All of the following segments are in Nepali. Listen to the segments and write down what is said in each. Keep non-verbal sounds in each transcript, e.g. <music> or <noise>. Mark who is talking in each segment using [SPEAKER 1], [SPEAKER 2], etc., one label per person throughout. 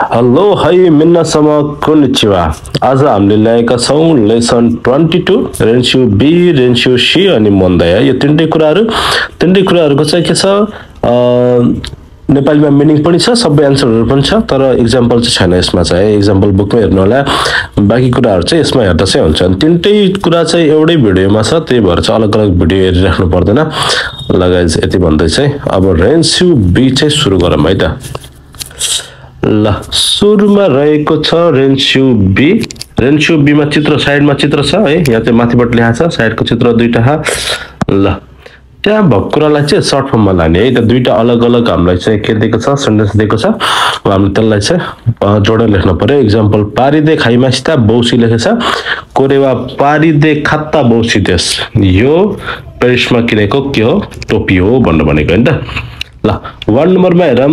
[SPEAKER 1] हेलो है मिन्नासम्म कुनिचिवा आज हामीले ल्याएका छौँ लेसन ट्वेन्टी टू रेन्स्यु बी रेन्स्यु सी अनि मन्दया यो तिनटै कुराहरू तिनटै कुराहरूको चाहिँ के छ नेपालीमा मिनिङ पनि छ सबै एन्सरहरू पनि छ तर इक्जाम्पल चाहिँ छैन यसमा चाहिँ है इक्जाम्पल बुकमै हेर्नु होला बाँकी कुराहरू चाहिँ यसमा हेर्दा चाहिँ हुन्छ तिनटै कुरा चाहिँ एउटै भिडियोमा छ त्यही भएर चाहिँ अलग अलग भिडियो हेरिराख्नु पर्दैन लगायत यति भन्दै चाहिँ अब रेन्स्यु बी चाहिँ सुरु गरौँ है त ल। सुरुमा रहेको छ रेन्स्यु बी। रेन्स्यु बीमा चित्र साइडमा चित्र छ है। यहाँ चाहिँ माथिबाट लेखाएको छ साइडको चित्र दुईटा छ। ल। त्यहाँ भएको कुरालाई चाहिँ सर्ट फर्ममा लाने है। त दुईटा अलग अलग हामीलाई चाहिँ के दिएको छ सेन्टेन्स दिएको छ। हामीले त्यसलाई चाहिँ जोडेर लेख्नु पर्यो। इक्जाम्पल पारिदे खाइमासिता बौसी लेखेछ। कोरेवा पारिदे खात्ता बौसी देश। यो पेरिसमा किनेको के हो? टोपी हो भन्नु भनेको होइन त? ल। वान नम्बरमा हेरौँ।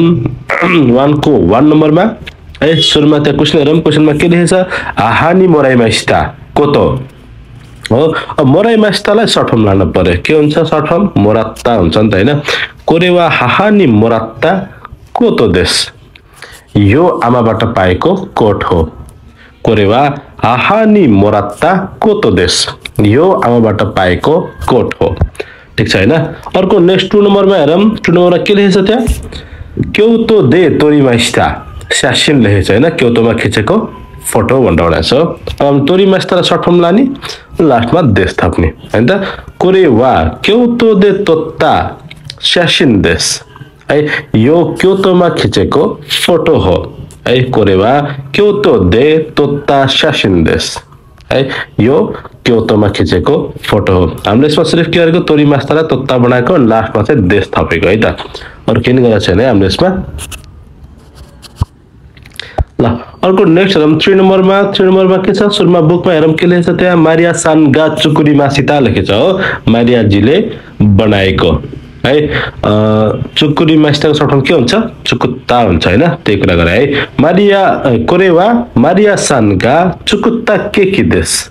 [SPEAKER 1] वानको वान नम्बरमा है सुरुमा त्यहाँ क्वेसन हेरौँ क्वेसनमा के लेखेछ हानी मोराइमा स्टा कोतो हो अब मोराई मास्तालाई सर्ट फर्म लानु पर्यो के हुन्छ सर्ट फर्म मोरात्ता हुन्छ नि त होइन कोरेवा हाहानी मोरात्ता कोतो देश यो आमाबाट पाएको कोट हो कोरेवा हाहानी मोरात्ता कोतो देश यो आमाबाट पाएको कोट हो ठिक छ होइन अर्को नेक्स्ट टु नम्बरमा हेरौँ टु नम्बरमा के लेखेछ त्यहाँ क्यौतो दे तोरीमा स्टा स्यासिन लेखेछ होइन क्यौतोमा खिचेको फोटो भनेर बनाएको छ अब तोरीमा स्टालाई सर्ट फर्म लाने लास्टमा देश थप्ने होइन त कोरेवा क्यौतो दे तोत्ता स्यासिन देश है यो क्योतोमा खिचेको फोटो हो है कोरेवा क्योतो दे तोत्ता स्यासिन देश है यो क्योतोमा खिचेको फोटो हो। हामीले यसमा सिर्फ के गरेको तोरी मास्तालाई तोत्ता बनाएको लास्टमा चाहिँ देश थपेको है त? अरू केही गरेको छैन हामीले यसमा? ल अर्को नेक्स्ट हेरौँ थ्री नम्बरमा थ्री नम्बरमा के छ? सुरुमा बुकमा हेरौँ के लेखेछ त्यहाँ? मारिया सानगा चुकुरी मासिता लेखेछ हो मारियाजीले बनाएको। है। चुकुरी सर्ट फर्म के हुन्छ? चुकुत्ता हुन्छ होइन? त्यही कुरा गरे है। मारिया कोरेवा मारिया सानगा चुकुत्ता के कि देश?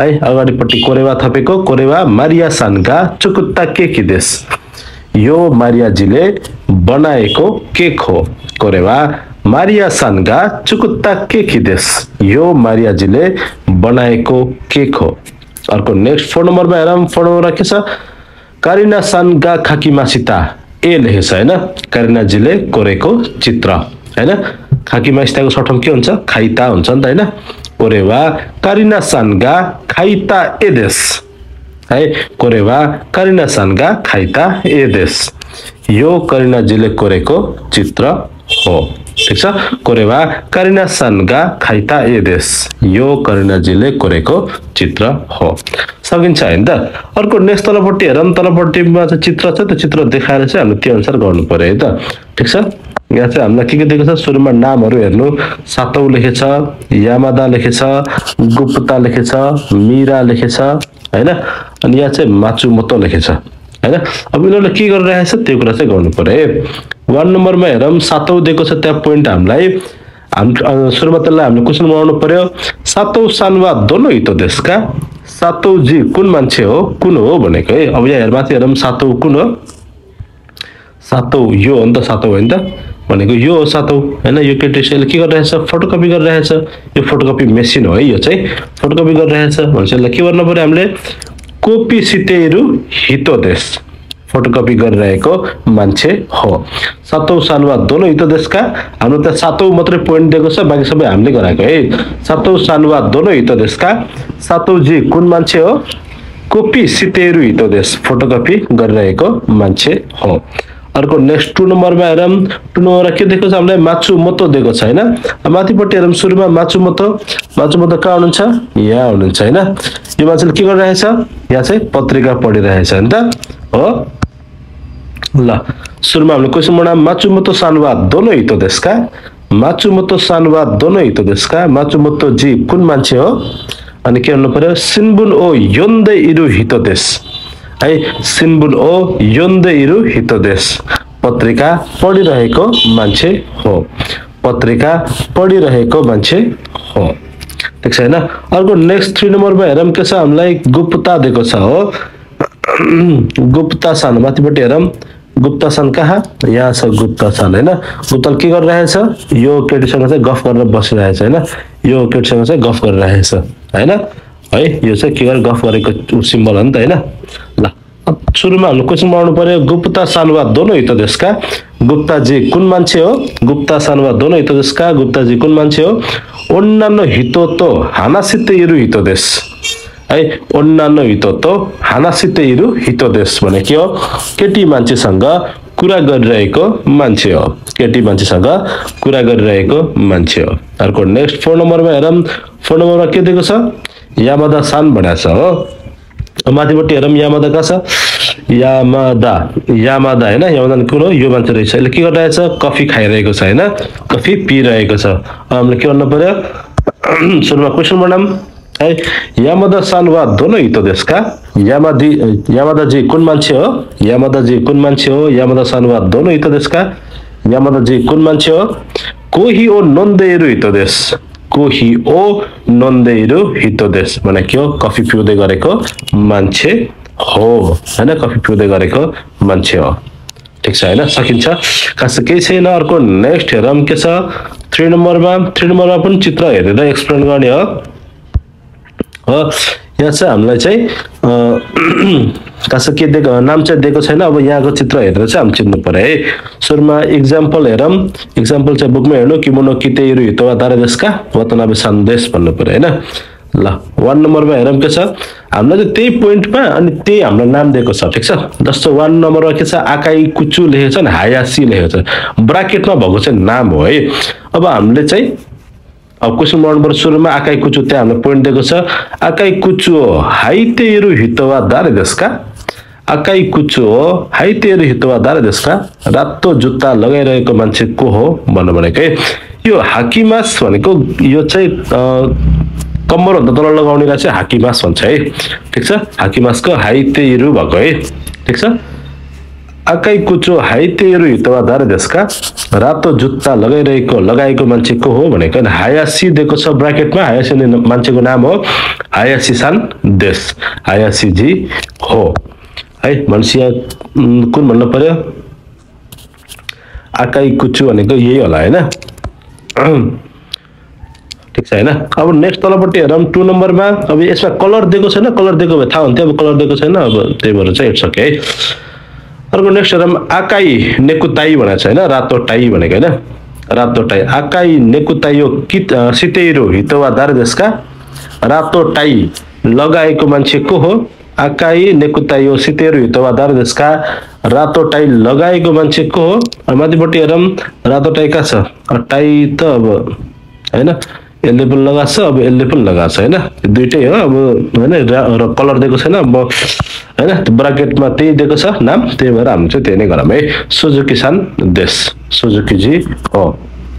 [SPEAKER 1] है अगाडिपट्टि कोरेवा थपेको कोरेवा मारिया सानगा चुकुत्ता के कि देश? यो मारियाजीले बनाएको केक हो कोरेवा मारिया सानगा चुकुत्ता केक देश? यो मारियाजीले बनाएको केक हो। अर्को नेक्स्ट फोन नम्बरमा हेरौँ। फोन नम्बरमा के छ? कारिना सानगा खाकीमासिता ए लेखेछ होइन कारिनाजीले कोरेको चित्र होइन खाकीमासिताको फर्म के हुन्छ खाइता हुन्छ नि त होइन कोरेवा कारिना सानगा खाइता ए देश है कोरेवा करिना सानगा खाइता ए देश यो करिनाजीले कोरेको चित्र हो ठिक छ कोरेवा करिना सानगा खाइता ए देश यो करिनाजीले कोरेको चित्र हो सकिन्छ होइन त अर्को नेक्स्ट तलपट्टि हेरौँ तलपट्टिमा चाहिँ चित्र छ त्यो चित्र देखाएर चाहिँ हामीले त्यो अनुसार गर्नु पर्यो है त ठिक छ यहाँ चाहिँ हामीलाई के के दिएको छ सुरुमा नामहरू हेर्नु सातौँ लेखेछ यामादा लेखेछ गुप्ता लेखेछ मिरा लेखेछ होइन अनि यहाँ चाहिँ माचुमोतो लेखेछ होइन अब यिनीहरूले के गरिरहेछ त्यो कुरा चाहिँ गर्नु पर्यो है वान नम्बरमा हेरौँ सातौँ दिएको छ त्यहाँ पोइन्ट हामीलाई हाम त्यसलाई हामीले क्वेसन बनाउनु पर्यो सातौँ सानवा दोनो हितो देशका सातौँ जी कुन मान्छे हो कुन हो भनेको है अब यहाँ माथि हेरौँ सातौँ कुन हो सातौँ यो हो नि त सातौँ होइन त भनेको यो हो सातौँ होइन यो केटी यसले के गरिरहेछ फोटोकपी गरिरहेछ यो फोटोकपी मेसिन हो है यो चाहिँ फोटोकपी गरिरहेछ भनेपछि यसलाई के गर्नु पऱ्यो हामीले कोपी सितेहरू हितो देश फोटोकपी गरिरहेको मान्छे हो। सातौँ सानुवा दोनो हितो देशका हाम्रो त्यहाँ सातौँ मात्रै पोइन्ट दिएको छ बाँकी सबै हामीले गराएको है। सातौँ सानुवा दोनो हितो देशका सातौँ जी कुन मान्छे हो? कोपी सितेहरू हितो देश फोटोकपी गरिरहेको मान्छे हो। अर्को नेक्स्ट टु नम्बरमा हेरौँ। टु नम्बरमा के दिएको छ हामीलाई माचु मोतो दिएको छ होइन? माथिपट्टि हेरौँ सुरुमा माचु मोतो माचु मोतो कहाँ हुनुहुन्छ? यहाँ हुनुहुन्छ होइन? यो मान्छेले के गरिरहेछ? यहाँ चाहिँ पत्रिका पढिरहेछ होइन त? हो? ल सुरुमा हामीले क्वेसन बनाऊँ माचुमोतो सानुवा दोनो हितो देशका? माचुमोतो सानुवा दोनो हितो देशका? माचुमोतो जी कुन मान्छे हो? अनि के भन्नु पर्यो? सिन्बुन ओ योन्दै इरु हितो देश। है सिन्बुन ओ योन्दै इरु हितो देश पत्रिका पढिरहेको मान्छे हो पत्रिका पढिरहेको मान्छे हो ठिक छ होइन अर्को नेक्स्ट थ्री नम्बरमा हेरौँ के छ हामीलाई गुप्ता दिएको छ हो गुप्ता सानो माथिपट्टि हेरौँ गुप्ता सान कहाँ यहाँ छ गुप्ता सान होइन गुप्ताले के गरिरहेछ यो केटीसँग चाहिँ गफ गरेर बसिरहेछ होइन यो केटीसँग चाहिँ गफ गरिरहेछ होइन है यो चाहिँ के गरेर गफ गरेको सिम्बल हो नि त होइन सुरुमा हामीले क्वेसन बनाउनु पर्यो। गुप्ता सानुवा दोनो हित देशका। गुप्ताजी कुन मान्छे हो? गुप्ता सानुवा दोनो हित देशका। गुप्ताजी कुन मान्छे हो? अन्यान्य हितोत्व हानासित इरु हित देश। है अन्यान्य हितोत्व हानासित इरु हित देश भने के हो? केटी मान्छेसँग कुरा गरिरहेको मान्छे हो। केटी मान्छेसँग कुरा गरिरहेको मान्छे हो। अर्को नेक्स्ट फोन नम्बरमा हेरौँ। फोन नम्बरमा के दिएको छ? यामादा सान भनेको छ हो। माथिपट्टि हेरौँ यामादा कहाँ छ? यामादा यामादा होइन? यामादा हो यो मान्छे रहेछ। यसले के गरिरहेछ? कफी खाइरहेको छ होइन? कफी पिइरहेको छ। हामीले के गर्नु पर्यो? <clears throat> सुरुमा क्वेसन बनाऊँ। है यामादा सान वा दोनो हित देशका। यामादी यामादाजी कुन मान्छे हो? यामादाजी कुन मान्छे हो? यामादा सान वा दोनो हित देशका। यामादाजी कुन मान्छे हो? कोही ओ नन्देहरू हित देश। कोही ओ नन्देहरू हित देश भने के हो कफी पिउँदै गरेको मान्छे हो होइन कफी पिउँदै गरेको मान्छे हो ठिक छ होइन सकिन्छ खास केही छैन अर्को नेक्स्ट हेरौँ के छ थ्री नम्बरमा थ्री नम्बरमा पनि चित्र हेरेर एक्सप्लेन गर्ने हो हो यहाँ चाहिँ हामीलाई चाहिँ खास <clears throat> के दिएको नाम चाहिँ दिएको छैन अब यहाँको चित्र हेरेर चाहिँ हामी चिन्नु पर्यो है। सुरुमा इक्जाम्पल हेरौँ। इक्जाम्पल चाहिँ बुकमा हेर्नु किमोनो कितेहरू हितवा दारा देशका वतनाबे सन्देश भन्नु पर्यो होइन? ल वान नम्बरमा हेरौँ के छ? हामीलाई चाहिँ त्यही पोइन्टमा अनि त्यही हाम्रो नाम दिएको छ ठिक छ? जस्तो वान नम्बरमा के छ? आकाई कुचु लेखेको छ नि हायासी लेखेको छ। ब्राकेटमा भएको चाहिँ नाम हो है। अब हामीले चाहिँ क्वेसन बनाउनु सुरुमा आकाई कुचु त्यहाँ हामीलाई पोइन्ट दिएको छ। आकाई कुचु हो हाइतेहरू हितवा दारे देशका। आकाई कुचु हो हाइतेहरू हितवा दारे देशका। रातो जुत्ता लगाइरहेको मान्छे को हो भन्नु भनेको है। यो हाकिमास भनेको यो चाहिँ कम्मरभन्दा तल लगाउनेलाई चाहिँ हाकिमास भन्छ है। ठिक छ? हाकिमासको हाइतेहरू भएको है। ठिक छ? कुचो हाइतेहरू हितवा दारे देशका रातो जुत्ता लगाइरहेको लगाएको मान्छे को हो भनेको हायासी दिएको छ ब्राकेटमा हायासी मान्छेको नाम हो हायासी सान देश हायासीजी हो है भनेपछि यहाँ कुन भन्नु पर्यो आकाई कुचु भनेको यही होला होइन ठिक छ होइन अब नेक्स्ट तलपट्टि हेरौँ टु नम्बरमा अब यसमा कलर दिएको छैन कलर दिएको भए थाहा हुन्थ्यो अब कलर दिएको छैन अब त्यही भएर चाहिँ इट्स ओके है अर्को नेक्स्ट हेरौँ आकाई नेकुताई भनेको छ होइन? रातो टाई भनेको होइन? रातो टाई आकाई नेकुताइयो कित सितेरो हितवा दार देशका? रातो टाई लगाएको मान्छे को हो? आकाई नेकुताइयो सितेरो हितवा दार देशका? रातो टाई लगाएको मान्छे को हो? माथिपट्टि हेरौँ। रातो टाई कहाँ छ? टाई त अब होइन? यसले पनि लगाएको छ अब यसले पनि लगाएको छ होइन दुइटै हो अब होइन कलर दिएको छैन अब होइन ब्राकेटमा त्यही दिएको छ नाम त्यही भएर हामी चाहिँ त्यही नै गरौँ है सुजुकी सान देश सुजुकीजी हो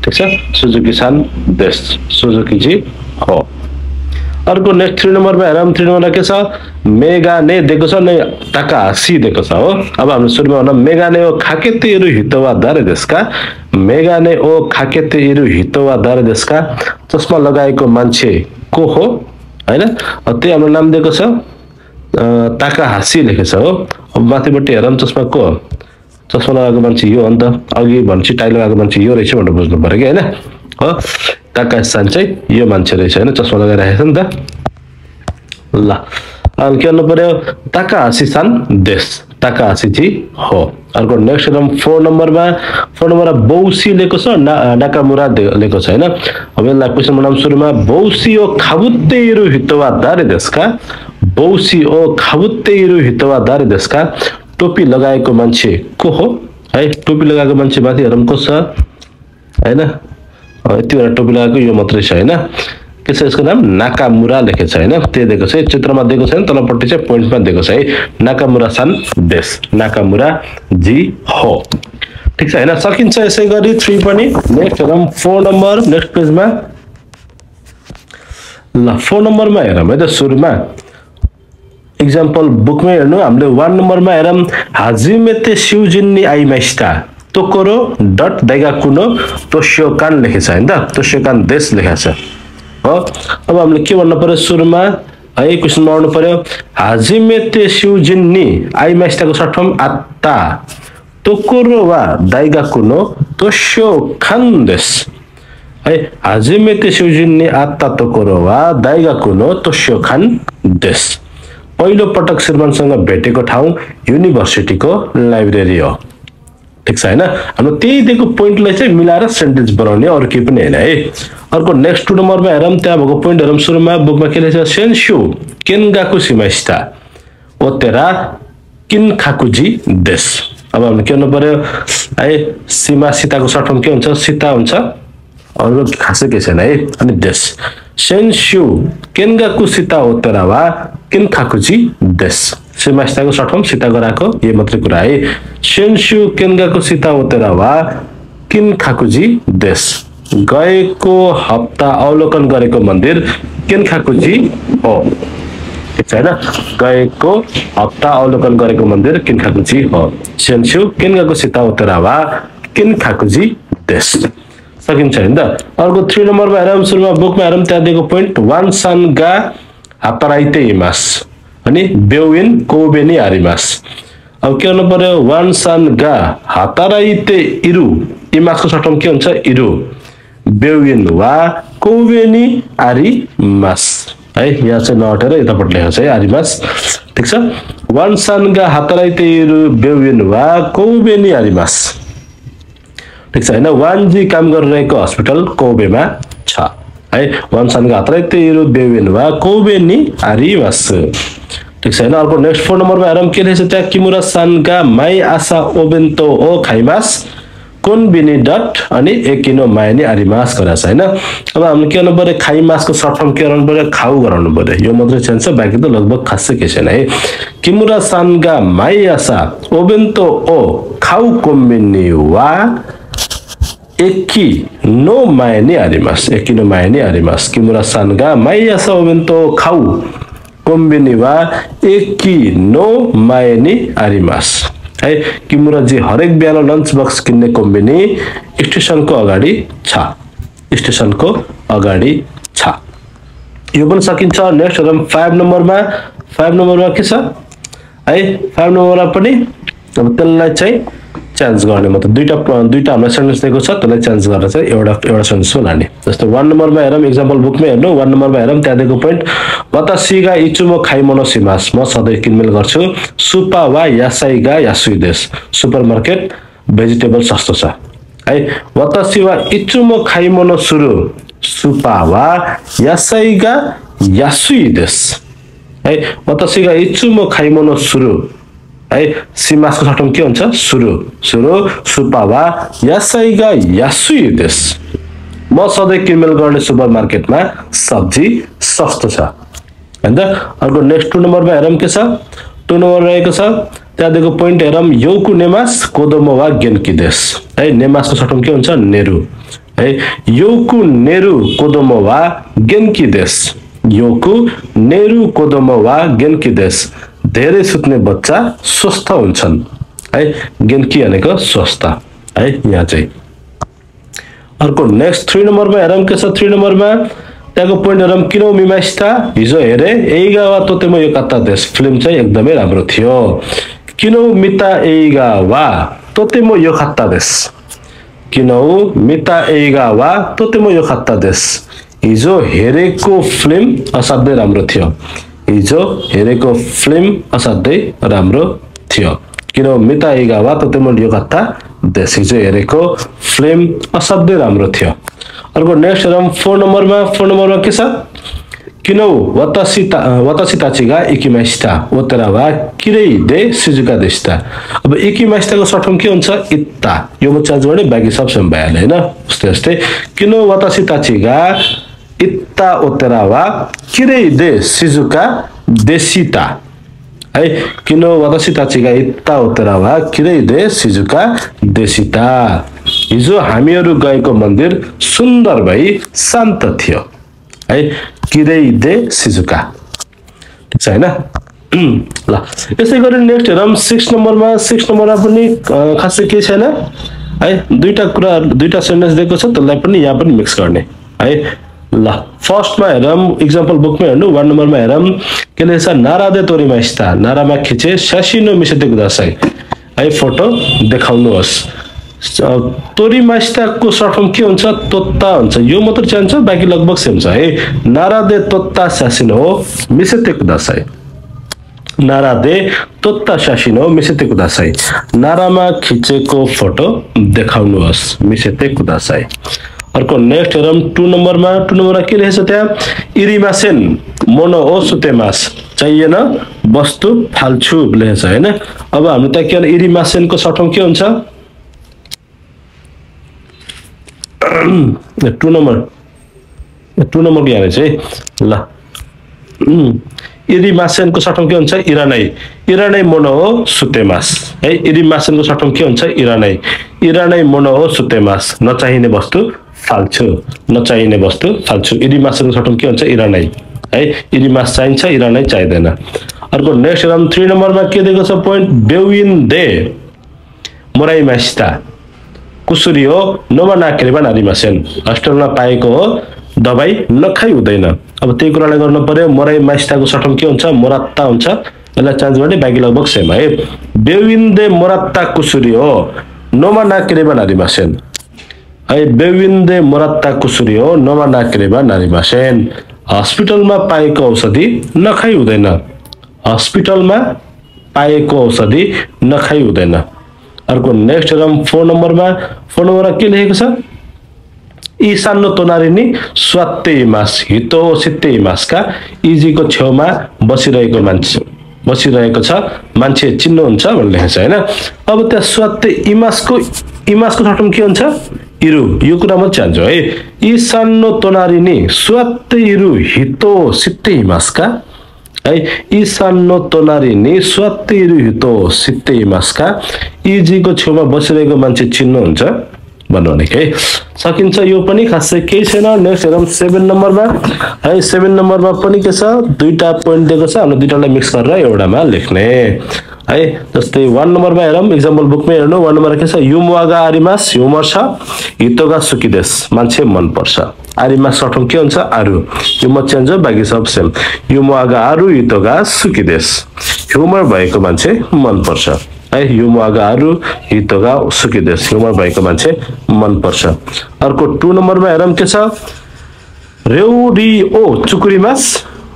[SPEAKER 1] ठिक छ सुजुकी सान देश सुजुकीजी हो अर्को नेक्स्ट थ्री नम्बरमा हेरौँ थ्री नम्बरमा के छ। मेगाने दिएको छ नै ताकासी दिएको छ हो। अब हाम्रो सुरुमा भनौँ मेगाने हो खाकेतेहरू हितवा दारे देशका। मेगाने ओ खाकेतेहरू हितवा दारे देशका। चस्मा लगाएको मान्छे को हो? होइन? त्यही हाम्रो नाम दिएको छ। ताका हाँसी लेखेको छ हो। अब माथिपट्टि हेरौँ चस्मा को चस्मा लगाएको मान्छे यो अन्त अघि भनेपछि टाइ लगाएको मान्छे यो रहेछ भनेर बुझ्नु पऱ्यो कि होइन? हो? स्थान चाहिँ यो मान्छे रहेछ होइन चस्मा लगाइरहेको छ नि त ल अनि के गर्नु पर्यो ताका सान देश ताका हाँसीजी हो अर्को नेक्स्ट हेरौँ फोर नम्बरमा फोर नम्बरमा बौसी लिएको छ ना डाकामुरा लिएको छ होइन अब यसलाई क्वेसन बनाउँ सुरुमा बौसी ओ खाबुत्तेहरू हितवा दारे देशका बौसी ओ खाबुत्तेहरू हितवा दारे देशका टोपी लगाएको मान्छे को हो है टोपी लगाएको मान्छे माथि हेरौँ को छ होइन यतिवटा टोपी लगाएको यो मात्रै छ होइन? के छ यसको नाम नाकामुरा लेखेको छ होइन? त्यो दिएको छ चित्रमा दिएको छैन तलपट्टि चाहिँ पोइन्टमा दिएको छ है? नाकामुरा सान देश नाकामुरा जी हो। ठिक छ होइन? सकिन्छ यसै गरी थ्री पनि। नेक्स्ट हेरौँ फोर नम्बर नेक्स्ट पेजमा। ल फोर नम्बरमा हेरौँ है त सुरुमा। इक्जाम्पल बुकमै हेर्नु हामीले वान नम्बरमा हेरौँ। हाजिमेते सिउजिन्नी आइमाइस्टा তোকোরো ডট দাইগাকুনো তোস্योकान लेखेछ हैन त तोस्योकान देश लेखेछ छ हो अब हामीले के भन्नु पर्यो सुरुमा है क्वेसन बनाउनु पर्यो हाजिमेते सिउजिन्नी आइमास्टाको सर्ट सठम आत्ता तोकोरो वा दाइगाकुनो तोस्योकान देश है हाजिमेते सिउजिन्नी आत्ता तोकोरो वा दाइगाकुनो तोस्योकान देश पहिलो पटक श्रीमानसँग भेटेको ठाउँ युनिभर्सिटीको लाइब्रेरी हो ठिक छ होइन? हाम्रो त्यही दिएको पोइन्टलाई चाहिँ मिलाएर सेन्टेन्स बनाउने अरू केही पनि होइन है? अर्को नेक्स्ट टु नम्बरमा हेरौँ त्यहाँ भएको पोइन्ट हेरौँ सुरुमा बुकमा के लेख्छ सेन्स्यु केन्गाको सिमाइस्ता ओतेरा किन खाकुजी देश अब हामीले के गर्नु पर्यो? है सीमा सीताको सर्ट फर्म के हुन्छ? सीता हुन्छ। अरू खासै केही छैन है? अनि देश सेन्स्यु केन्गाकु सीता ओतेरा वा किन खाकुजी देश सीमा सीताको सर्ट फर्म सीता गराएको यही मात्रै कुरा है सेन्स्यु केन्गाको सीता ओतेरा वा किन खाकुजी देश गएको हप्ता अवलोकन गरेको मन्दिर किन खाकुजी हो ठिक छ होइन गएको हप्ता अवलोकन गरेको मन्दिर किन खाकुजी हो सेन्स्यु किन गएको सीता ओतेरा वा किन खाकुजी देश सकिन्छ होइन त अर्को थ्री नम्बरमा हेरौँ सुरुमा बुकमा हेरौँ त्यहाँ दिएको पोइन्ट वान सान गा हातराइते इमास अनि बेउइन कोबेनी हारिमास अब के गर्नु पर्यो वान सान गा हाताराइते इरु इमासको सटम के हुन्छ इरु बेउइन वा कोबेनी आरिमास है यहाँ चाहिँ नहटेर यतापट्टि लेखेको छ है आरिमास ठिक छ वान सान गा हाताराइते इरु बेउइन वा कोबेनी आरिमास ठिक छ होइन वानजी काम गरिरहेको हस्पिटल कोबेमा छ है वानसानको हातलाई तेरो बेवेन वा कोबेनी आरिवास ठिक छ होइन अर्को नेक्स्ट फोन नम्बरमा हेरौँ के रहेछ? त्यहाँ किमुरा सानका माई आशा ओबेन्तो ओ खाइमास कुन बिनी डट अनि एकिनो मायानी आरिमास गराएको छ होइन? अब हामीले के गर्नु पऱ्यो खाइमासको सर्ट फर्म के गराउनु पऱ्यो खाउ गराउनु पऱ्यो यो मात्रै चेन्ज छ बाँकी त लगभग खासै केही छैन है? किमुरा सानगा माई आशा ओबेन्तो ओ खाउ कोम्बिनी वा Eki no mae ni arimasu. Eki no mae ni arimasu. Kimura san ga कोम्बिनी वा एकी नो मायनी आरिमास है किमुराजी हरेक बिहान लन्च बक्स किन्ने कोम्बिनी स्टेसनको अगाडि छ स्टेसनको अगाडि छ यो पनि सकिन्छ नेक्स्ट हेरौँ फाइभ नम्बरमा फाइभ नम्बरमा के छ है फाइभ नम्बरमा पनि अब त्यसलाई चाहिँ चेन्ज गर्ने मतलब दुईवटा दुईवटा हामीलाई सेन्टेन्स दिएको छ त्यसलाई चेन्ज गरेर चाहिँ एउटा एउटा सेन्टेन्समा लाने जस्तो वान नम्बरमा हेरौँ इक्जाम्पल बुकमै हेर्नु वान नम्बरमा हेरौँ त्यहाँ दिएको पोइन्ट वतासिगा इचुमो खाइमोनो सिमास म सधैँ किनमेल गर्छु। सुपा वा यासाइगा यासुइदेश सुपर मार्केट भेजिटेबल सस्तो छ। है वतासी वा इचुमो खाइमोनो सुरु। सुपा वा यासाइगा यासुइदेश है वतासिगा इचुमो खाइमोनो सुरु। है सिमासको सटम के हुन्छ? सुरु। सुरु सुपावा यासाइगा यासुई देश। म सधैँ किनमेल गर्ने सुपर मार्केटमा सब्जी सस्तो छ। होइन त? अर्को नेक्स्ट टु नम्बरमा हेरौँ के छ? टु नम्बर रहेको छ त्यहाँ दिएको पोइन्ट हेरौँ यौकु नेमास कोदोमो वा गेन्की देश। है नेमासको सटम के हुन्छ? नेरु। है यौकु नेरु कोदोमो वा गेन्की देश। योकु नेरु कोदोमो वा गेन्की देश। धेरै सुत्ने बच्चा स्वस्थ हुन्छन्। है गेन्की भनेको? स्वस्थ। है यहाँ चाहिँ। अर्को नेक्स्ट थ्री नम्बरमा हेरौँ के छ थ्री नम्बरमा त्यहाँको पोइन्ट हेरौँ किन मिमाइस्ता हिजो हेरे एइगा वा तोतेमो यो कता देश? फिल्म चाहिँ एकदमै राम्रो थियो। किन मिता एइगा वा तोतेमो यो खत्ता देश? किन मिता एइगा वा तोतेमो यो खत्ता देश? हिजो हेरेको फिल्म असाध्यै राम्रो थियो। हिजो हेरेको फिल्म असाध्यै राम्रो थियो। किन मिता एगा वा तोतेमो यो कथा देश हिजो हेरेको फिल्म असाध्यै राम्रो थियो। अर्को नेक्स्ट हेरौँ फोन नम्बरमा फोन नम्बरमा के छ? किन वतासी वतासी ताचिगा इकिमाइस्ता ओतेरा वा किरै दे सिजुका देस्ता अब इकिमाइस्ताको सर्ट फर्म के हुन्छ? इत्ता। यो म गर्ने बाँकी सब भइहाल्यो होइन? उस्तै उस्तै किन वतासी ताचिगा इत्ता ओतेरा वा किरै दे सिजुका देसिता है किन वतासी ताचिगा इत्ता ओतेरा वा किरै दे सिजुका देसिता हिजो हामीहरू गएको मन्दिर सुन्दर भई शान्त थियो है किरै दे सिजुका ठिक छ होइन ल यसै गरी नेक्स्ट हेरौँ सिक्स नम्बरमा सिक्स नम्बरमा पनि खासै केही छैन है दुईवटा कुरा दुईवटा सेन्टेन्स दिएको छ त्यसलाई पनि यहाँ पनि मिक्स गर्ने है ल। फर्स्टमा हेरौँ इक्जाम्पल बुकमा हेर्नु वान नम्बरमा हेरौँ। के लेख्छ नारा दे तोरीमा स्था नारामा खिचे सासिनो मिसेते गुदासाई है फोटो देखाउनुहोस्। तोरी मास्ताको सर्ट फर्म के हुन्छ? तोत्ता हुन्छ। यो मात्र चाहिन्छ बाँकी लगभग सेम छ। है नारादे तोत्ता सासिन हो मिसेते कुदासाई नारादे तोत्ता सासिन मिसेते कुदासाई नारामा खिचेको फोटो देखाउनुहोस् मिसेते कुदासाई अर्को नेक्स्ट हेरौँ टु नम्बरमा टु नम्बरमा के रहेछ त्यहाँ? इरिमासेन मोनो ओ सुतेमास चाहिएन वस्तु फाल्छु लेखेको छ होइन? अब हाम्रो त्यहाँ के इरिमासेनको फर्म के हुन्छ? टु नम्बर टु नम्बरको यहाँ रहेछ है? ल। इरिमासेनको सठम के हुन्छ? इरानै। इरानै मोनो हो सुतेमास है इरिमासेनको सठम के हुन्छ? इरानै। इरानै मोनो हो सुतेमास नचाहिने वस्तु फाल्छु नचाहिने वस्तु फाल्छु। इरिमासेनको सठम के हुन्छ? इरानै है इरिमास चाहिन्छ इरानै चाहिँदैन। अर्को नेक्स्ट हेरौँ थ्री नम्बरमा के दिएको छ पोइन्ट बेविन दे। मोराई मास्ता। कुसुरी हो नोमा नाकेरेमा नारीमासेन हस्पिटलमा पाएको हो दबाई नखाइ हुँदैन। अब त्यही कुरालाई गर्नु पर्यो मराई माइस्ताको सठम के हुन्छ? मोरात्ता हुन्छ। यसलाई चान्स गर्ने बाँकी लगभग सेम है बेविन्दे मोरात्ता कुसुरी हो नोमा नाकेरेमा नारीमासेन बेविन्दे मोरात्ता कुसुरी हो नोमा नाकेरेमा नारीमासेन हस्पिटलमा पाएको औषधि नखाइ हुँदैन हस्पिटलमा पाएको औषधि नखाइ हुँदैन अर्को नेक्स्ट हेरौँ फोन नम्बरमा फोन नम्बरमा के लेखेको छ यी सानो तोनारिनी स्वात्ते मास हितो सित्ते मासका इजीको छेउमा बसिरहेको मान्छे बसिरहेको छ मान्छे चिन्नुहुन्छ भनेर लेखेको छ होइन अब त्यहाँ स्वात्ते इमासको इमासको ठटम के हुन्छ इरु यो कुरा म चाहन्छु है यी सानो तोनारिनी स्वात्ते इरु हितो सित्ते हिमासका है यी सानो तोनारिनी स्वात्ते इरु हितो सित्ते हिमासका इजीको छेउमा बसिरहेको मान्छे चिन्नुहुन्छ भन्नु है? सकिन्छ यो पनि खासै केही छैन। नेक्स्ट हेरौँ सेभेन नम्बरमा है सेभेन नम्बरमा पनि के छ? दुईवटा पोइन्ट दिएको छ। हाम्रो दुईवटालाई मिक्स गरेर एउटामा लेख्ने। है जस्तै वान नम्बरमा हेरौँ। इक्जाम्पल बुकमै हेर्नु। वान नम्बर के छ? युमुवागा आरिमास ह्युमर छ हितोगा सुकिदेश मान्छे मनपर्छ। आरिमास सठौँ के हुन्छ? आरु यो म चेन्ज हो बाँकी सब सेम युमुवागा आरु हितोगा सुकिदेश ह्युमर भएको मान्छे मनपर्छ। है युमुवागाहरू हितोगा सुकिदेश ह्युमर भएको मान्छे मनपर्छ। अर्को टु नम्बरमा हेरौँ के छ? रेउरिओ चुकुरीमास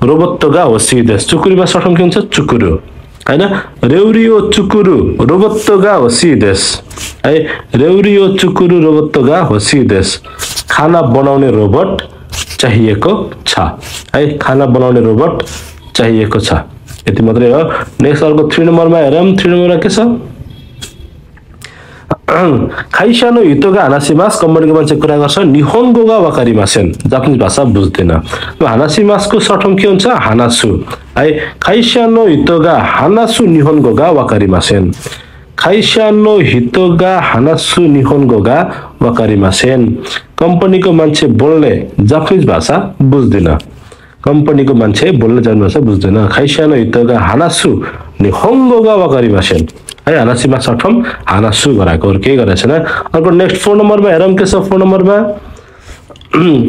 [SPEAKER 1] रोबोत्तोगा हो सिदेश चुकुरीमास सठम के हुन्छ? चुकुरु। होइन? रेउरियो चुकुरु रोबोत्तोगा हो सिदेश है? रेउरियो चुकुरु रोबोत्तोगा हो सिदेश खाना बनाउने रोबोट चाहिएको छ। है? खाना बनाउने रोबोट चाहिएको छ। यति मात्रै हो। नेक्स्ट अर्को थ्री नम्बरमा हेरौँ। थ्री नम्बरमा के छ? <clears throat> खाइसानो हितोगा हानासिमास कम्पनीको मान्छे कुरा गर्छ निहोनगोगा वाकारी मासेन जापानिज भाषा बुझ्दैन। हानासिमासको सठम के हुन्छ? हानासु। है खाइसानो हितोगा हानासु निहोनगोगा वाकारी मासेन खाइसानो हितोगा हानासु निहोनगोगा वाकारी मासेन कम्पनीको मान्छे बोल्ने जापानिज भाषा बुझ्दिन। कम्पनीको मान्छे बोल्न जान्नु भाषा बुझ्दैन। खाइसानो हितोगा हानासु निहोनगोगा वाकारी मासेन है हानासीमा सठम हानासु गराएको अरू केही गरेको छैन अर्को नेक्स्ट फोन नम्बरमा हेरौँ के छ फोन नम्बरमा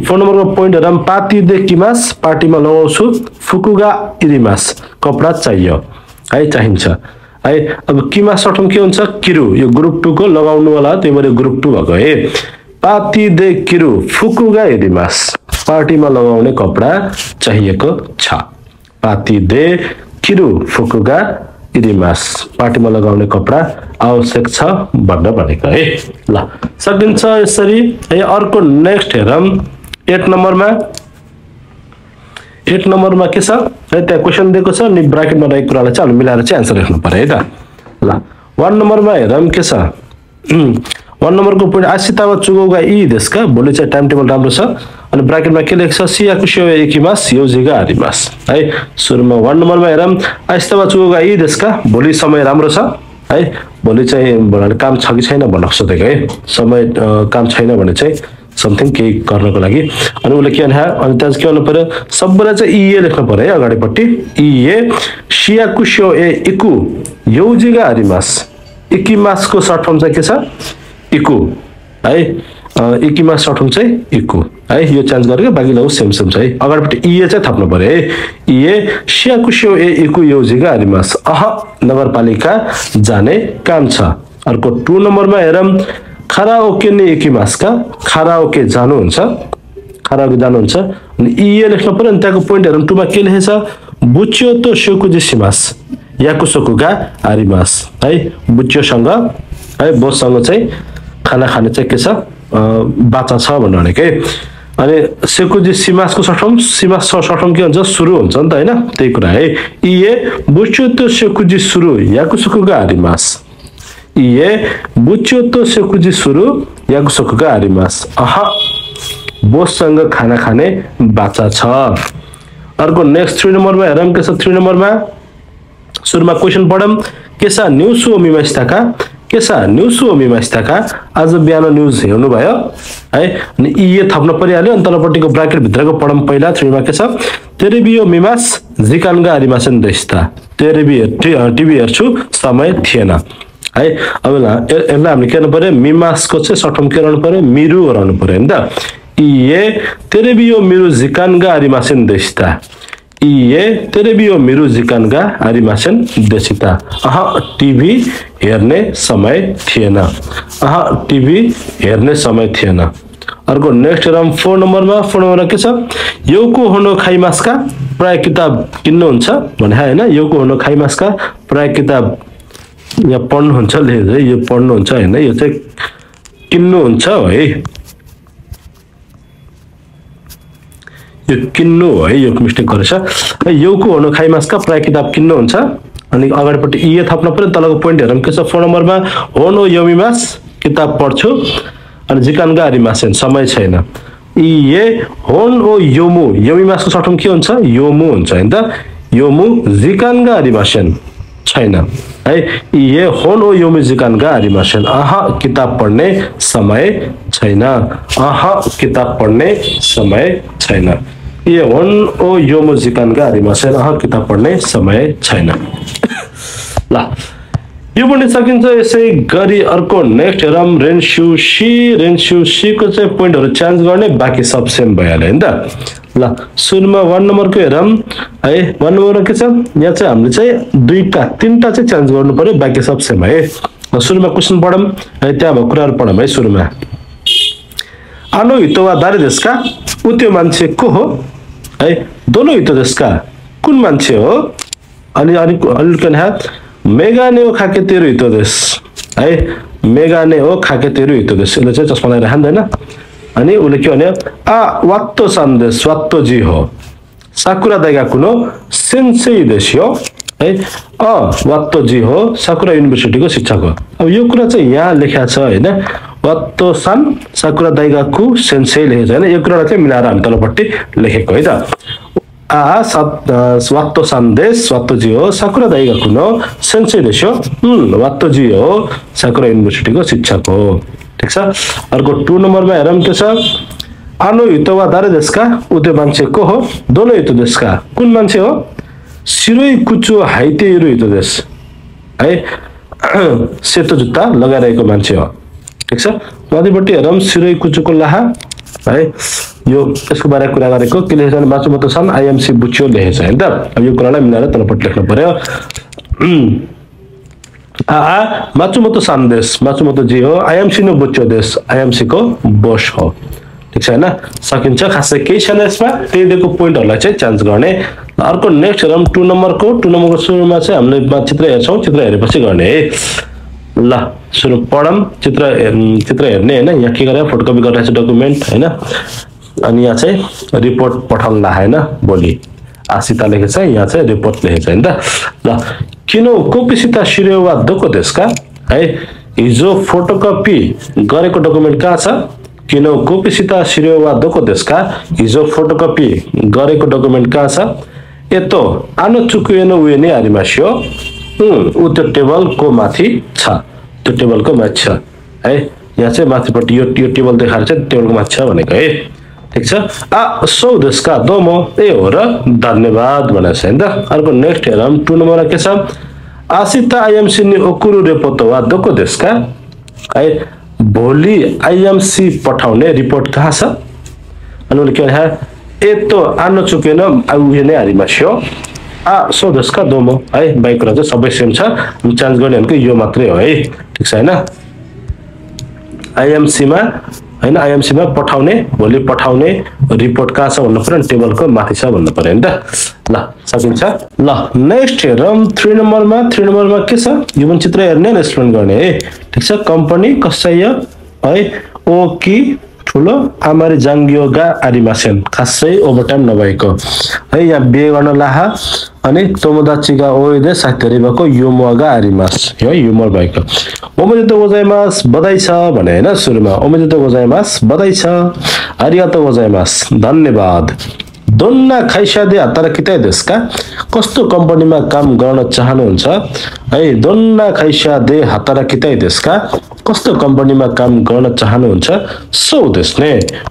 [SPEAKER 1] फोन नम्बरमा पोइन्ट हेरौँ। पाती दे किमास पार्टीमा लगाउँछु। फुकुगा इरिमास कपडा चाहियो। है चाहिन्छ। है अब किमा सठम के हुन्छ? किरु। यो ग्रुप टूको लगाउनु होला। त्यही भएर ग्रुप टू भएको है। पाती दे किरु। फुकुगा इरिमास पार्टीमा लगाउने कपडा चाहिएको छ। पाती दे किरु फुकुगा इरिमास पार्टीमा लगाउने कपडा आवश्यक छ भनेर भनेको है। ल सकिन्छ यसरी। है अर्को नेक्स्ट हेरौँ। एट नम्बरमा। एट नम्बरमा के छ? है त्यहाँ क्वेसन दिएको छ। नि ब्राकेटमा रहेको कुरालाई चाहिँ हामीले मिलाएर चाहिँ एन्सर लेख्नु पर्यो है त। ल वान नम्बरमा हेरौँ के छ? <clears throat> वान नम्बरको पोइन्ट आसितामा चुगौगा यी देशका। भोलि चाहिँ टाइम टेबल राम्रो छ। अनि ब्राकेटमा के लेख्छ सियाको सेवा एकिमास योजिगा हरिमास है सुरुमा वान नम्बरमा हेरौँ आसितामा चुगौगा यी देशका भोलि समय राम्रो छ है भोलि चाहिँ भोलि काम छ कि छैन भन्न सोधेको है समय काम छैन भने चाहिँ समथिङ केही गर्नको लागि अनि उसले के भने अनि त्यहाँ के गर्नु पर्यो सबैलाई चाहिँ इए लेख्नु पर्यो है अगाडिपट्टि इए सियाकुस्यो ए इकु यौजिगा हरिमास इकिमासको सर्ट फर्म चाहिँ के छ इकु है इकीमा सठौँ चाहिँ इकु है यो चेन्ज गरेको बाँकी सेम सेम छ है अगाडिपट्टि इए चाहिँ थप्नु पर्यो है। इए स्याकुस्यो ए इकु योजिका हरिमास अह नगरपालिका जाने काम छ। अर्को टु नम्बरमा हेरौँ। खारा ओके ने खारा ओके जानुहुन्छ। खारा ओके जानुहुन्छ। अनि इए लेख्नु पर्यो अनि त्यहाँको पोइन्ट हेरौँ। टुमा के लेखेछ? बुच्यो तो सेकुजी सिमास याकुसोकुगा आरिमास है बुच्योसँग है बोससँग चाहिँ खाना खाने चाहिँ के छ? बाचा छ भन्नु भनेको है अनि सेकुजी सिमासको सठम सिमास सठम के हुन्छ? सुरु हुन्छ नि त होइन? त्यही कुरा है। इए बुच्यो त्यो सेकुजी सुरु याकुसोकुगा आरिमास इए बुच्यो तो सेकुजी सुरु याकुसोकुगा आरिमास अह बोससँग खाना खाने बाचा छ। अर्को नेक्स्ट थ्री नम्बरमा हेरौँ के छ थ्री नम्बरमा। सुरुमा क्वेसन पढौँ। न्युसु मिमास्ताका केसा न्युसु मिमास्ताका आज बिहान न्युज हेर्नुभयो है? अनि इए थप्न परिहाल्यो अनि तलपट्टिको ब्राकेटभित्रको पढौँ पहिला थ्रीमा के छ? तेरेबियो मिमास जिकानगा हरिमासन देस्ता तेरेबी टिभी हेर्छु समय थिएन। है? अब यसलाई हामीले के गर्नु पऱ्यो मिमासको चाहिँ सठम के रहनु पऱ्यो मिरु रहनु पऱ्यो होइन त? इए तेरेबियो मिरु जिकानगा हरिमासन देस्ता इए तेरेबियो मिरु जिकानगा आरिमासेन देशिता अह टिभी हेर्ने समय थिएन अह टिभी हेर्ने समय थिएन अर्को नेक्स्ट हेरौँ फोर नम्बरमा फोर नम्बरमा के छ यौको होनो खाइमासका प्राय किताब किन्नुहुन्छ भने होइन यौको होनो खाइमासका प्राय किताब यहाँ पढ्नुहुन्छ लेखेको यो पढ्नुहुन्छ होइन यो चाहिँ किन्नुहुन्छ है यो किन्नु है यो मिस्टेक गरेछ। है यौको हुनु खाइमासका प्राय किताब किन्नुहुन्छ अनि अगाडिपट्टि इए थप्न पऱ्यो तलको पोइन्ट हेरौँ। के छ? फोन नम्बरमा होनो योमिमास किताब पढ्छु। अनि जिकानगा हरिमासेन समय छैन। इए होन ओ योमु। योमिमासको सठम के हुन्छ? योमु हुन्छ होइन त? योमु जिकानगा हरिमासेन छैन। है इए होन ओ योमु जिकानगा हरिमासेन अह किताब पढ्ने समय छैन। अह किताब पढ्ने समय छैन। ए हुन् ओ यो मुजिकानका हरिमासेन अह किताब पढ्ने समय छैन ल यो पनि सकिन्छ यसै गरी अर्को नेक्स्ट हेरौँ रेन्स्यु सी रेन्स्यु सीको चाहिँ पोइन्टहरू चेन्ज गर्ने बाँकी सब सेम भइहाल्यो होइन त ल सुरुमा वान नम्बरको हेरौँ है वान नम्बरमा के छ यहाँ चाहिँ हामीले चाहिँ दुईवटा तिनवटा चाहिँ चेन्ज गर्नु पऱ्यो बाँकी सब सेम है सुरुमा क्वेसन पढौँ है त्यहाँ भएको कुराहरू पढौँ है सुरुमा आनो हितोवा दारे देशका ऊ त्यो मान्छे को हो? है दोनो हितो देशका कुन मान्छे हो? अनि अलिक अलिकन हात मेगाने हो खाके तेरो हितो देश है मेगाने हो खाके तेरो हितो देश यसले चाहिँ चस्मा लगाएर खाँदैन अनि उसले के भन्यो? आ वात्तो सन्देश वात्तो जी हो। साकुरा दाइगा कुनो सेन्सेई देश हो। है अ वात्तो जी हो साकुरा युनिभर्सिटीको शिक्षक हो। अब यो कुरा चाहिँ यहाँ लेखा छ होइन? वात्तो सान साकुरा दाइगाकु छ होइन यो कुरालाई चाहिँ मिलाएर हामी तलपट्टि लेखेको है त आ सात वात्तो सन्देश वात्तोजी हो साकुरा दाइगाकु नो सेन्सेई देश हो वात्तोजी हो साकुरा युनिभर्सिटीको शिक्षक हो ठिक छ अर्को टु नम्बरमा हेरौँ के छ आनो हितो वा दारे देशका ऊ त्यो मान्छे को हो दोनो हितो देशका कुन मान्छे हो सिरोई कुचो हाइते हितो देश है सेतो जुत्ता लगाइरहेको मान्छे हो ठिक छ? माथिपट्टि हेरौँ सिरोई कुचोको लाहा। है यो यसको बारेमा कुरा गरेको के लेखेछ भने माचुमतो छन् आइएमसी बुच्यो लेखेको छ होइन त अब यो कुरालाई मिलाएर तलपट्टि लेख्नु पर्यो। आ माचुमतो सन्देश माचुमतो जी हो आइएमसी नो बुच्यो देश आइएमसीको बोस हो। ठिक छ होइन सकिन्छ खासै केही छैन यसमा त्यही दिएको पोइन्टहरूलाई चाहिँ चेन्ज गर्ने। अर्को नेक्स्ट हेरौँ टु नम्बरको टु नम्बरको सुरुमा चाहिँ हामीले चित्र हेर्छौँ चित्र हेरेपछि गर्ने है। ल सुरु पढौँ चित्र चित्र हेर्ने होइन यहाँ के गरेर फोटोकपी गरिरहेको छ डकुमेन्ट होइन अनि यहाँ चाहिँ रिपोर्ट पठाउला होइन भोलि आसिता लेखेको छ यहाँ चाहिँ रिपोर्ट लेखेको छ होइन त ल किन कोपिसिता सिरियो वा दोको त्यसका है हिजो फोटोकपी गरेको डकुमेन्ट कहाँ छ किन कोपिसिता सिरियो वा दोको त्यसका हिजो फोटोकपी गरेको डकुमेन्ट कहाँ छ यतो आनो चुकुएन उयो नै हारिमासियो ऊ त्यो टेबलको माथि छ त्यो टेबलको माथि छ। है यहाँ चाहिँ माथिपट्टि यो यो टेबल देखाएर चाहिँ टेबलको माथि छ भनेको है। ठिक छ? आ सौ देशका दोमो ए हो र धन्यवाद भनेको छ होइन त। अर्को नेक्स्ट हेरौँ टु नम्बर के छ? आसिता आइएमसी नि ओकुरु रेपोतो वा दोको देशका? है भोलि आइएमसी पठाउने रिपोर्ट कहाँ छ? अनि उसले के भने यत्रो आनो चुकेन उयो नै हारिमास्यो। आ सोधोस् दोमो। है बाइक चाहिँ सबै सेम छ। चेन्ज गर्ने भनेको यो मात्रै हो है। ठिक छ होइन? आइएमसीमा होइन आइएमसीमा पठाउने भोलि पठाउने रिपोर्ट कहाँ छ भन्नु पऱ्यो टेबलको माथि छ भन्नु पऱ्यो नि त? ल सकिन्छ। ल नेक्स्ट हेरौँ। थ्री नम्बरमा थ्री नम्बरमा के छ? पनि चित्र हेर्ने एक्सप्लेन गर्ने है। ठिक छ कम्पनी कसैय है ओ कि ठुलो। आमारी जाङ्गियोगा आरिमासेन खासै ओभरटाइम नभएको। है यहाँ बिहे गर्न लाहा। अनि तोमोदाचिगा ओइदे साथीहरू भएको युमगा आरिमास है युमर भएको। ओमेजितो गोजाइमास बधाई छ भने होइन सुरुमा। ओमेजितो गोजाइमास बधाई छ। आरियातो गोजाइमास धन्यवाद। दोन्ना खाइसादे हतारा किताइ देशका कस्तो कम्पनीमा काम गर्न चाहनुहुन्छ? है दोन्ना खाइसादे हतारा किताइ देशका कस्तो कम्पनीमा काम गर्न चाहनुहुन्छ? सो देश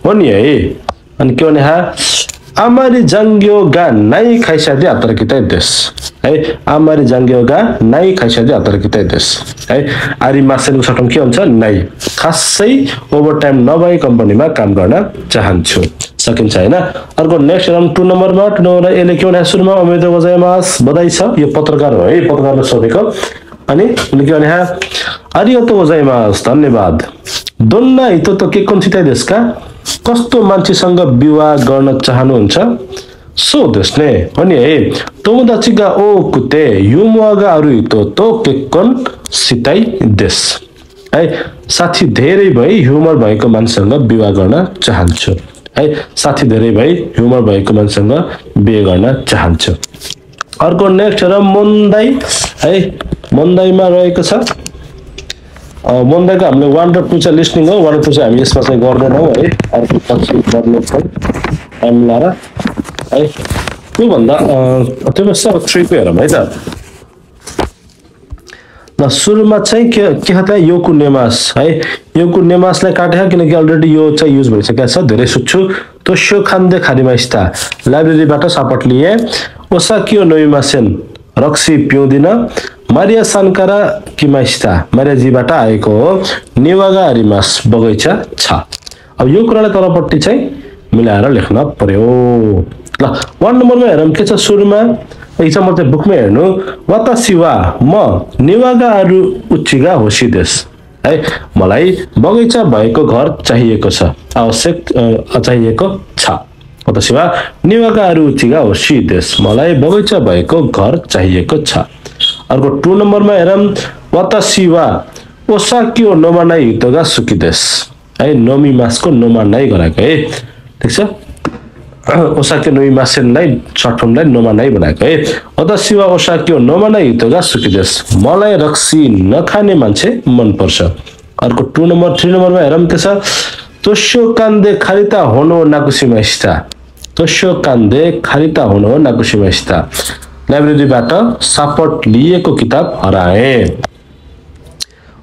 [SPEAKER 1] हो नि है। अनि के भने आमारी जाङ्ग्योगा नाइ खाइसादे हतारा किताइ देश है आमारी जाङ्ग्योगा नाइ खाइसादे हतारा किताइ देश है आरी मासेनको सटम के हुन्छ नाइ खासै ओभर टाइम नभए कम्पनीमा काम गर्न चाहन्छु सकिन्छ होइन अर्को नेक्स्ट राउन्ड टु नम्बरमा टु नम्बरमा यसले के भने सुरुमा अमेद गजायमास बधाई छ यो पत्रकार हो है पत्रकारले सोधेको अनि उसले के भने आर्यतो गजायमास धन्यवाद दोन्ना हितो त के कोन सिताइ देशका कस्तो मान्छेसँग विवाह गर्न चाहनुहुन्छ सो देशले हो नि है तोमदाचिगा ओ कुते युमुवागा अरू हितो तो के कोन सिताइ देश है साथी धेरै भई ह्युमर भएको मान्छेसँग विवाह गर्न चाहन्छु है साथी धेरै भई ह्युमर भएको मान्छेसँग बिहे गर्न चाहन्छु अर्को नेक्स्ट र मन्दाई है मन्दाईमा रहेको छ। मन्दाईको हामीले वान र टू चाहिँ लिस्निङ हो। वान टू चाहिँ हामी यसमा चाहिँ गर्दैनौँ है। अर्को पछि गर्ने टाइम लाएर। है त्योभन्दा त्यो सब थ्रीको हेरौँ है त। ल सुरुमा चाहिँ के के त योको नेमास है। योको नेमासलाई काटेको किनकि अलरेडी यो चाहिँ युज भइसकेको छ। धेरै सुत्छु तोस्यो खान्दे खारिमास्ता लाइब्रेरीबाट सपोर्ट लिए। ओसाकियो नोइमासेन। रक्सी पिउँदिन। मारिया सानकारा किमास्ता मारियाजीबाट आएको हो नेवागा हरिमास बगैँचा छ अब यो कुरालाई तलपट्टि चाहिँ मिलाएर लेख्न पर्यो ल वान नम्बरमा हेरौँ के छ सुरुमा इक्जाम्पल चाहिँ बुकमै हेर्नु वातासिवा म निवागाहरू उच्चिगा होसिदेश है मलाई बगैँचा भएको घर चाहिएको छ आवश्यक चाहिएको छ वातासिवा निवागाहरू उच्चिगा होसिदेश मलाई बगैँचा भएको घर चाहिएको छ अर्को टु नम्बरमा हेरौँ। वातासिवा ओसाकियो नोमानाई हितोगा सुकिदेश। है नोमी मासको नोमानाई गराएको है। ठिक छ? <coughs> ओसाक्यो नोई मासेनलाई सर्ट फर्मलाई नोमानाई बनाएको है। अदशिवा ओसाक्यो नोमानाई हितोगा सुकिदेश। मलाई रक्सी नखाने मान्छे मनपर्छ। अर्को टु नम्बर थ्री नम्बरमा हेरौँ के छ तोस्यो कान्दे खारिता होनो नाकुसीमा स्था तोस्यो कान्दे खारिता होनो नाकुसीमा स्था लाइब्रेरीबाट सपोर्ट लिएको किताब हराए।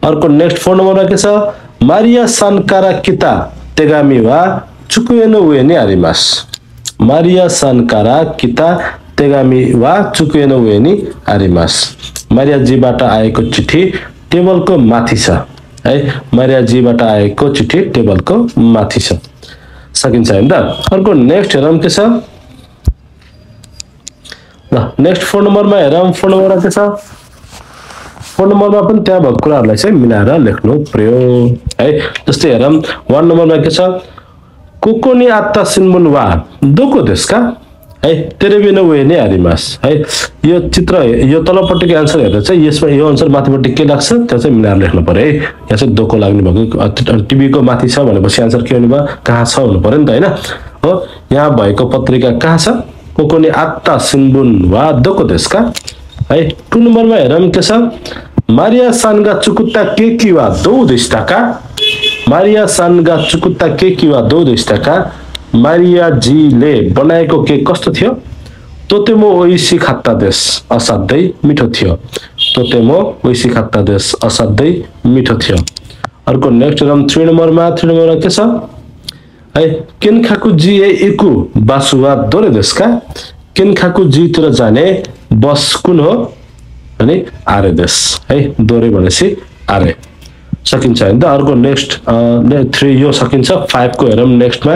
[SPEAKER 1] अर्को नेक्स्ट फोन नम्बरमा के छ? मारिया सानकारा किता तेगामी वा चुकुएनो वेने हारिमास मारिया सानकारा किता तेगामी वा चुकुएनो वेनी आरिमास। मारियाजीबाट आएको चिठी टेबलको माथि छ। है मारियाजीबाट आएको चिठी टेबलको माथि छ। सकिन्छ होइन त? अर्को नेक्स्ट हेरौँ के छ? नेक्स्ट फोन नम्बरमा हेरौँ फोन नम्बरमा के छ फोन नम्बरमा पनि त्यहाँ भएको कुराहरूलाई चाहिँ मिलाएर लेख्नु पर्यो है? जस्तै हेरौँ वान नम्बरमा के छ कोकोनी आत्ता सिन्मुन वा दोको देशका है? तेरेबिनो वे नै हारिमास है? यो चित्र यो तलपट्टिको एन्सर हेर्दा चाहिँ यसमा यो अनुसार माथिपट्टि के लाग्छ त्यो चाहिँ मिलाएर लेख्नु पऱ्यो है यहाँ चाहिँ दोको लाग्ने भएको टिभीको माथि छ भनेपछि एन्सर के हुने भयो कहाँ छ हुनु पऱ्यो नि त होइन हो यहाँ भएको पत्रिका कहाँ छ कोकोनी आत्ता सिन्बुन वा दोको देशका? है टु नम्बरमा हेरौँ के छ मारिया सानगा चुकुत्ता के कि वा दौ देशका मारिया सानगा चुकुत्ता के किवा दो देशका मारियाजीले बनाएको केक कस्तो थियो? तोतेमो ओइसी खात्ता देश असाध्यै मिठो थियो। तोतेमो ओइसी खात्ता देश असाध्यै मिठो थियो। अर्को नेक्स्ट थ्री नम्बरमा थ्री नम्बरमा के छ? है केन्खाकु जी ए इकु बासुवा दोरे देशका केन्खाकु जीतिर जाने बस कुन हो अनि आरे देश है दोरे भनेपछि आरे सकिन्छ होइन त अर्को नेक्स्ट थ्री यो सकिन्छ फाइभको हेरौँ नेक्स्टमा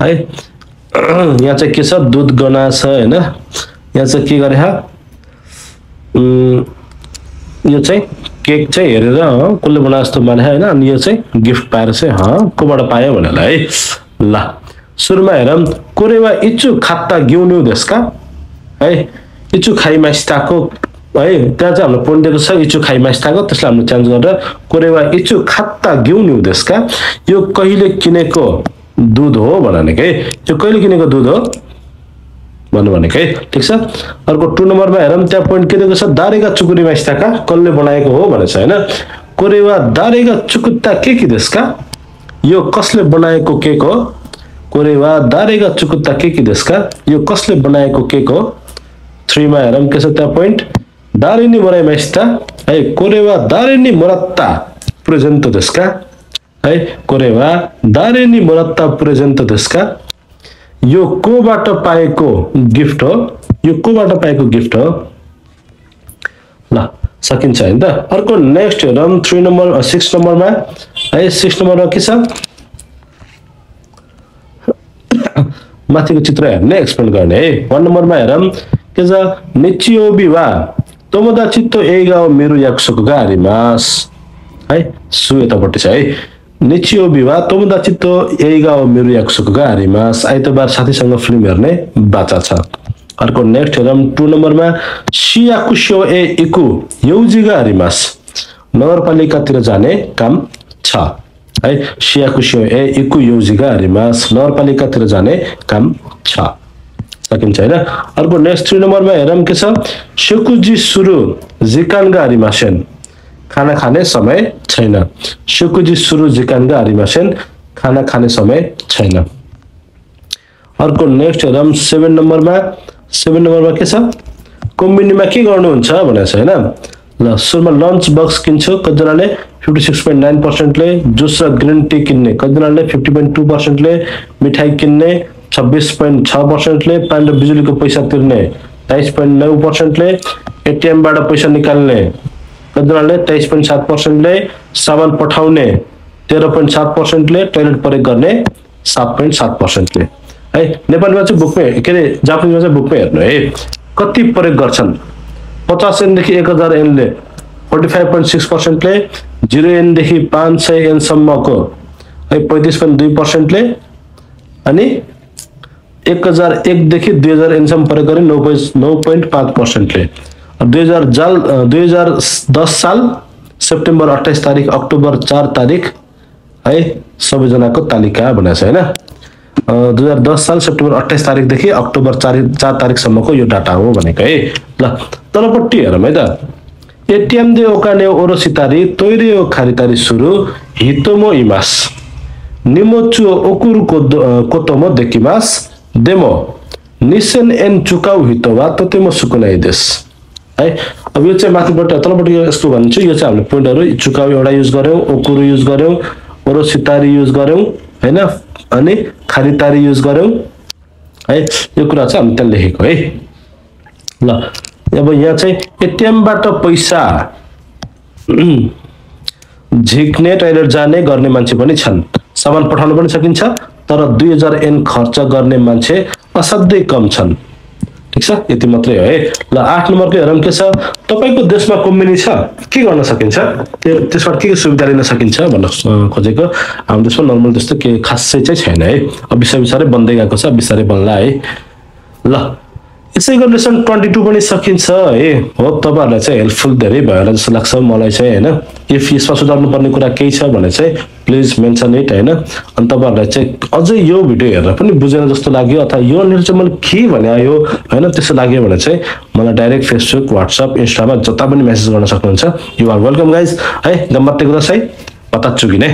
[SPEAKER 1] है यहाँ चाहिँ के छ दुध गना छ होइन यहाँ चाहिँ के गरे यो चाहिँ केक चाहिँ हेरेर कसले बनाए जस्तो माने होइन अनि यो चाहिँ गिफ्ट पाएर चाहिँ कोबाट पायो भनेर है। ल सुरुमा हेरौँ। कोरेवा इचु खात्ता गिउनु देशका है। इचु खाइ मास्ताको है। त्यहाँ चाहिँ हाम्रो पोइन्ट दिएको छ इचु खाइ मास्ताको त्यसलाई हामीले चेन्ज गरेर कोरेवा इचु खात्ता गिउनु देशका यो कहिले किनेको दुध हो भनेको है यो कहिले किनेको दुध हो? भन्नु भनेको है। ठिक छ? अर्को टु नम्बरमा हेरौँ। त्यहाँ पोइन्ट के दिएको छ? दारेगा चुकुरी मास्ताका कसले बनाएको हो भनेको छ होइन? कोरेवा दारेगा चुकुत्ता के के देशका यो कसले बनाएको केक हो? कोरेवा दारेगा चुकुत्ता के के देशका यो कसले बनाएको केक हो? थ्रीमा हेरौँ। के छ त्यहाँ पोइन्ट दारिनी मोराई माइस्ता। है कोरेवा दारिनी मोरत्ता प्रेजेन्ट देशका है कोरेवा दारिनी मोरत्ता प्रेजेन्ट देशका यो कोबाट पाएको गिफ्ट हो? यो कोबाट पाएको गिफ्ट हो? ल सकिन्छ होइन त। अर्को नेक्स्ट हेरौँ थ्री नम्बर सिक्स नम्बरमा। है सिक्स नम्बरमा के छ? माथिको चित्र हेर्ने एक्सप्लेन गर्ने है। वान नम्बरमा हेरौँ। के छ? निचियो बिवा तोमदा चित्तो ए गाउँ मेरो याक्सोको हारिमास है सु यतापट्टि छ है। निचियो बिवा तोमदा चित्तो ए गाउँ मेरो याक्सोको हारिमास आइतबार साथीसँग फिल्म हेर्ने बाचा छ अर्को नेक्स्ट हेरौँ टु नम्बरमा सिया कुस्यो ए इकु यौजिगा हारिमास नगरपालिकातिर जाने काम छ है सिया कुस्यो ए इकु यौजिगा हारिमास नगरपालिकातिर जाने काम छ सकिन्छ होइन अर्को नेक्स्ट थ्री नम्बरमा हेरौँ के छ सेकुजी सुरु जिकानगा हरिमासेन खाना खाने समय छैन। सेकुजी सुरु जिकानगा हरिमासेन खाना खाने समय छैन। अर्को नेक्स्ट हेरौँ सेभेन नम्बरमा सेभेन नम्बरमा के छ? कोम्बिनीमा के गर्नुहुन्छ भनेको छ होइन? ल सुरुमा लन्च बक्स किन्छु। कतिजनाले फिफ्टी सिक्स पोइन्ट नाइन पर्सेन्टले जुस र ग्रिन टी किन्ने। कतिजनाले फिफ्टी पोइन्ट टू पर्सेन्टले मिठाई किन्ने। छब्बिस पोइन्ट छ पर्सेन्टले पानी र बिजुलीको पैसा तिर्ने। तेइस पोइन्ट नौ पर्सेन्टले एटिएमबाट पैसा निकाल्ने। कतिजनाले तेइस पोइन्ट सात पर्सेन्टले सामान पठाउने तेह्र पोइन्ट सात पर्सेन्टले टोइलेट प्रयोग गर्ने सात पोइन्ट सात पर्सेन्टले। है नेपालीमा चाहिँ बुकमै के अरे जापानिजमा चाहिँ बुकमै हेर्नु है। कति प्रयोग गर्छन्? पचास एनदेखि एक हजार एनले फोर्टी फाइभ पोइन्ट सिक्स पर्सेन्टले जिरो एनदेखि पाँच सय एनसम्मको है पैँतिस पोइन्ट दुई पर्सेन्टले अनि एक हजार एकदेखि दुई हजार एनसम्म प्रयोग गरे नौ पोइन्ट नौ पोइन्ट पाँच पर्सेन्टले। दुई हजार जाल दुई हजार दस साल सेप्टेम्बर अट्ठाइस तारिक अक्टोबर चार तारिक है सबैजनाको तालिका भनेको छ होइन? दुई हजार दस साल सेप्टेम्बर अट्ठाइस तारिकदेखि अक्टोबर चार चार तारिकसम्मको यो डाटा हो भनेको है? ल तलपट्टि हेरौँ है त? एटिएम दे ओकाने ओरो सितारी तोइरे ओ खारितारी सुरु हितोमो इमास। निमोचु ओकुरु कोतोमो देकिमास देमो। निसेन एन चुकाउ हितोवा तोतेमो सुकुनाइ देश है। अब यो चाहिँ माथिबाट तलपट्टि यस्तो भन्छु यो चाहिँ हामीले पोइन्टहरू। चुकाउ एउटा युज गऱ्यौँ ओकुरु युज गऱ्यौँ ओरो सितारी युज गऱ्यौँ होइन? अनि खारितारी युज गऱ्यौँ है? यो कुरा चाहिँ हामी त्यहाँ लेखेको है? ल अब यहाँ चाहिँ एटिएमबाट पैसा झिक्ने टोइलेट जाने गर्ने मान्छे पनि छन्। सामान पठाउन पनि सकिन्छ तर दुई हजार एन खर्च गर्ने मान्छे असाध्यै कम छन्। ठिक छ? यति मात्रै हो है? ल आठ नम्बरको हेरौँ के छ? तपाईँको देशमा कम्पनी छ के गर्न सकिन्छ? त्यो त्यसबाट के के सुविधा लिन सकिन्छ भन्न खोजेको। हाम्रो देशमा नर्मल त्यस्तो के खासै चाहिँ छैन है? अब बिस्तारै बिस्तारै बन्दै गएको छ बिस्तारै बन्ला है? ल यसै गरी लेसन ट्वेन्टी टू पनि सकिन्छ है? हो तपाईँहरूलाई चाहिँ हेल्पफुल धेरै भयो होला जस्तो लाग्छ मलाई चाहिँ होइन? इफ यसमा सुधार्नु पर्ने कुरा केही छ भने चाहिँ प्लिज मेन्सन इट होइन? अनि तपाईँहरूलाई चाहिँ अझै यो भिडियो हेरेर पनि बुझेन जस्तो लाग्यो अथवा यो चाहिँ मैले के भने आयो होइन? त्यस्तो लाग्यो भने चाहिँ मलाई डाइरेक्ट फेसबुक वाट्सएप इन्स्टामा जता पनि मेसेज गर्न सक्नुहुन्छ। यु आर वेलकम गाइज है गम्मत टेक्दा है पता चुकिने